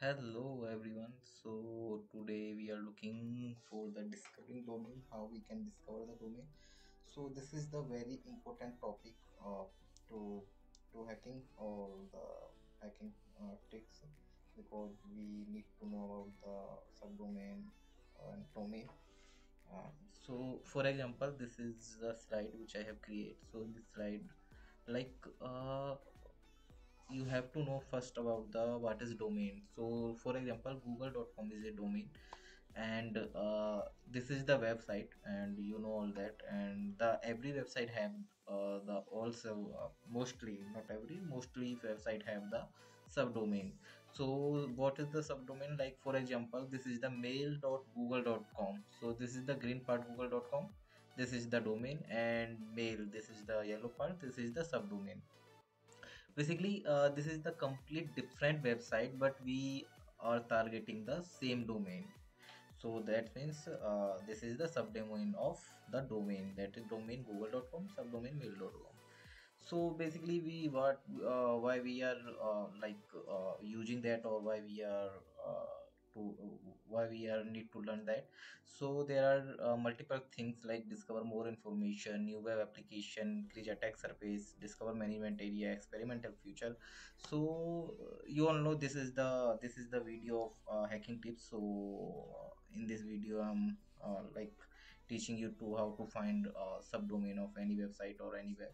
Hello everyone. So today we are looking for the discovering domain, how we can discover the domain. So this is the very important topic uh, to to hacking or the hacking uh, tricks because we need to know about the subdomain and domain. Uh, so for example, this is the slide which I have created. So this slide, like uh, you have to know first about the what is domain. So for example google.com is a domain and uh, this is the website and you know all that. And the every website have uh, the also uh, mostly not every mostly website have the subdomain. So what is the subdomain? Like for example this is the mail.google.com so this is the green part google.com this is the domain and mail. This is the yellow part. This is the subdomain basically uh, this is the complete different website but we are targeting the same domain. So that means uh, this is the subdomain of the domain that is domain google.com subdomain mail.com so basically we what uh, why we are uh, like uh, using that or why we are uh, to why we are need to learn that. So there are uh, multiple things like discover more information new web application create attack surface discover management area experimental future. So uh, you all know this is the this is the video of uh, hacking tips. So uh, in this video i'm uh, like teaching you to how to find uh, subdomain of any website or any web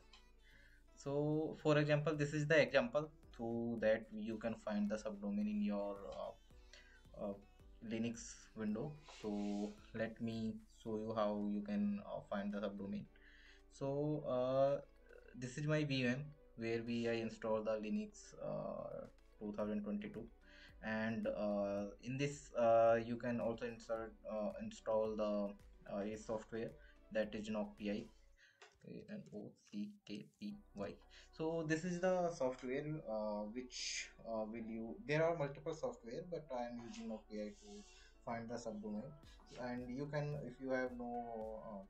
so for example this is the example through that you can find the subdomain in your uh, uh, linux window. So let me show you how you can uh, find the subdomain. So uh, this is my vm where we i install the linux uh, 2022 and uh, in this uh, you can also insert install the a software that is Knockpy N O C K P Y. So this is the software uh, which uh, will you. There are multiple software, but I am using Knockpy to find the subdomain. And you can, if you have no uh,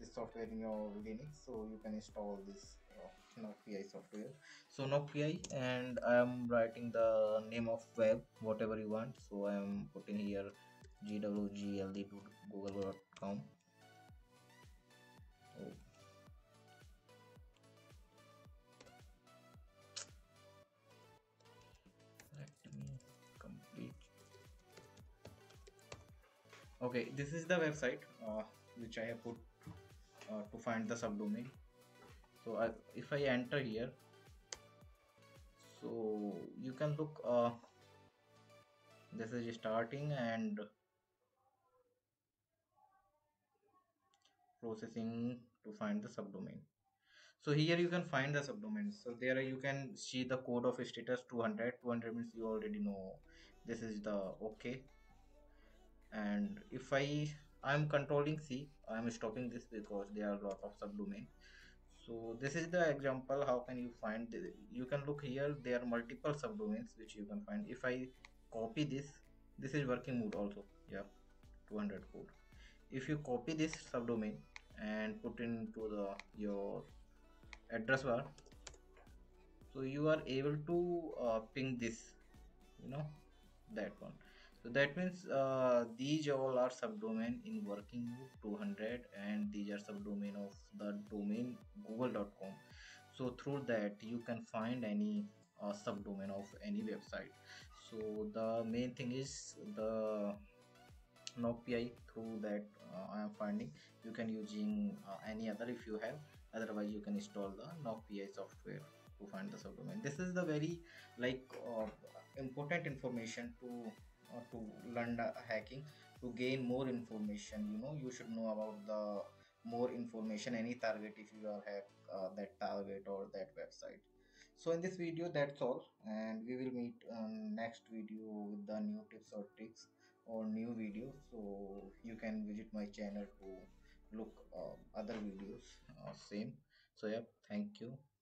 this software in your Linux, so you can install this uh, software. So Knockpy, and I am writing the name of web, whatever you want. So I am putting here gwgld okay this is the website uh, which i have put uh, to find the subdomain. So I, if i enter here so you can look uh, this is starting and processing to find the subdomain. So here you can find the subdomains so there you can see the code of status 200 200 means you already know. This is the okay and if i i'm controlling c i'm stopping this because there are a lot of subdomain. So this is the example how can you find the, you can look here there are multiple subdomains which you can find. If i copy this this is working mode also. Yeah 200 code. If you copy this subdomain and put into the your address bar so you are able to uh, ping this you know that one so that means uh, these all are subdomain in working mode 200 and these are subdomain of the domain google.com so through that you can find any uh, subdomain of any website. So the main thing is the Knockpy through that uh, I am finding you can using uh, any other if you have. Otherwise you can install the Knockpy software to find the subdomain. This is the very like uh, important information to to learn hacking to gain more information. You know you should know about the more information any target if you are have uh, that target or that website. So in this video that's all. And we will meet next video with the new tips or tricks or new videos so you can visit my channel to look uh, other videos uh, same. So yeah thank you